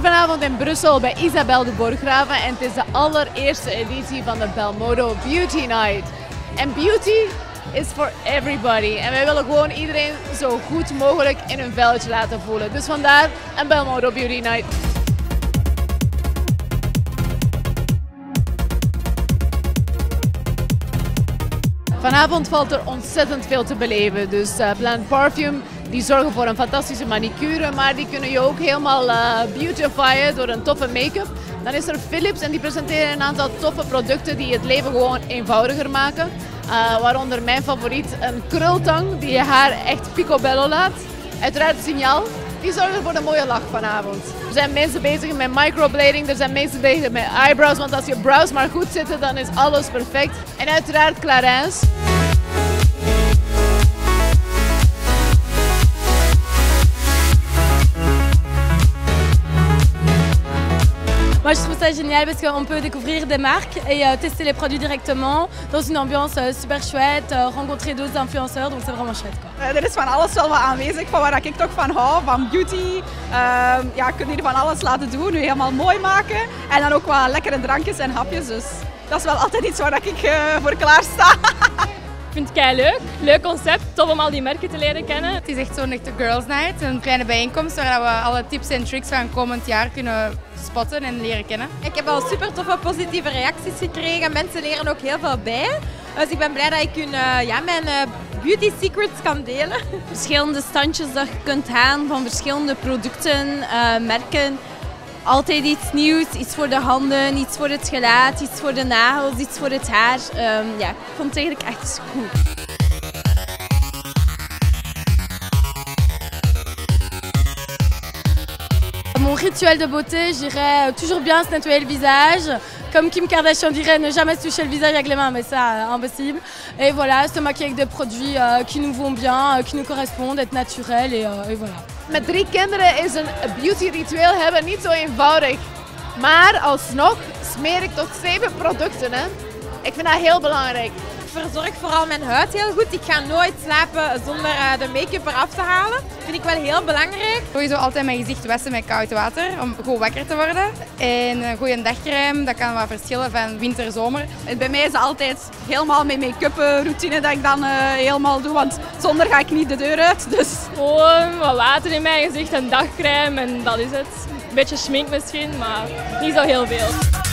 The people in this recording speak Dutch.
vanavond in Brussel bij Isabel de Borgraven en het is de allereerste editie van de Belmodo Beauty Night. En beauty is for everybody. En wij willen gewoon iedereen zo goed mogelijk in hun velletje laten voelen. Dus vandaar een Belmodo Beauty Night. Vanavond valt er ontzettend veel te beleven. Dus uh, Parfum die zorgen voor een fantastische manicure, maar die kunnen je ook helemaal uh, beautifyen door een toffe make-up. Dan is er Philips en die presenteren een aantal toffe producten die het leven gewoon eenvoudiger maken. Uh, waaronder mijn favoriet, een krultang die je haar echt picobello laat. Uiteraard Signaal, die zorgen voor een mooie lach vanavond. Er zijn mensen bezig met microblading, er zijn mensen bezig met eyebrows, want als je brows maar goed zitten, dan is alles perfect. En uiteraard Clarins. Moi, je trouve ça génial parce qu'on peut découvrir des marques et euh, tester les produits directement dans une ambiance euh, super chouette, euh, rencontrer d'autres influenceurs, donc c'est vraiment chouette. Quoi. er is van alles wel wat aanwezig van waar ik toch van hou, van beauty. Ehm, ja, je kunt hier van alles laten doen, nu helemaal mooi maken en dan ook wat lekkere drankjes en hapjes. Dus dat is wel altijd iets waar ik voor klaar sta. Ik vind het kei leuk. Leuk concept. Tof om al die merken te leren kennen. Het is echt zo'n echte girls night. Een kleine bijeenkomst waar we alle tips en tricks van komend jaar kunnen spotten en leren kennen. Ik heb al super toffe positieve reacties gekregen. Mensen leren ook heel veel bij. Dus ik ben blij dat ik hun, uh, ja, mijn uh, beauty secrets kan delen. Verschillende standjes dat je kunt gaan van verschillende producten, uh, merken. Altijd iets nieuws, iets voor de handen, iets voor het gelaat, iets voor de nagels, iets voor het haar. Um, ja, ik vond het eigenlijk echt goed. Mon rituel de beauté, je dirais toujours bien se nettoyer visage. Comme Kim Kardashian dirait, ne jamais toucher le visage avec les mains, mais ça, impossible. Et voilà, se maquiller avec des produits euh, qui nous vont bien, euh, qui nous correspondent, être naturel et, euh, et voilà. Met drie kinderen is een beauty ritueel hebben niet zo eenvoudig. Maar alsnog smeer ik toch zeven producten. Hè? Ik vind dat heel belangrijk. Ik verzorg vooral mijn huid heel goed. Ik ga nooit slapen zonder de make-up eraf te halen. Dat vind ik wel heel belangrijk. Sowieso altijd mijn gezicht wassen met koud water om goed wakker te worden. En een goede dagcrème, dat kan wat verschillen van winter, zomer. En bij mij is het altijd helemaal mijn make-up routine dat ik dan uh, helemaal doe. Want zonder ga ik niet de deur uit. Dus. Gewoon wat water in mijn gezicht, een dagcrème en dat is het. Een beetje schmink misschien, maar niet zo heel veel.